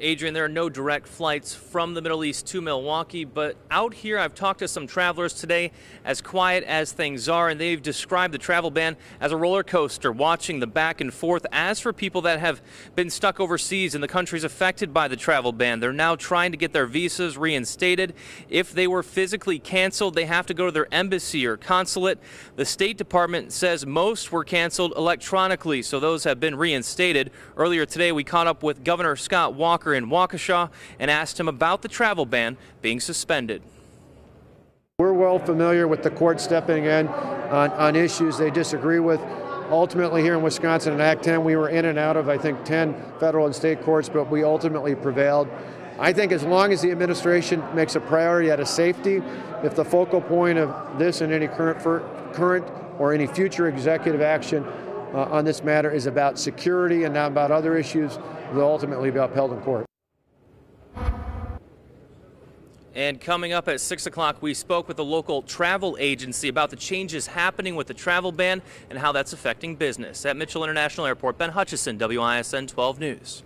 Adrian, there are no direct flights from the Middle East to Milwaukee, but out here I've talked to some travelers today, as quiet as things are, and they've described the travel ban as a roller coaster, watching the back and forth. As for people that have been stuck overseas in the countries affected by the travel ban, they're now trying to get their visas reinstated. If they were physically canceled, they have to go to their embassy or consulate. The State Department says most were canceled electronically, so those have been reinstated. Earlier today, we caught up with Governor Scott Walker in Waukesha and asked him about the travel ban being suspended. We're well familiar with the court stepping in on, on issues they disagree with. Ultimately, here in Wisconsin, in Act 10, we were in and out of, I think, 10 federal and state courts, but we ultimately prevailed. I think as long as the administration makes a priority out of safety, if the focal point of this and any current, current or any future executive action uh, on this matter is about security and not about other issues, will ultimately be upheld in court. And coming up at 6 o'clock, we spoke with a local travel agency about the changes happening with the travel ban and how that's affecting business. At Mitchell International Airport, Ben Hutchison, WISN 12 News.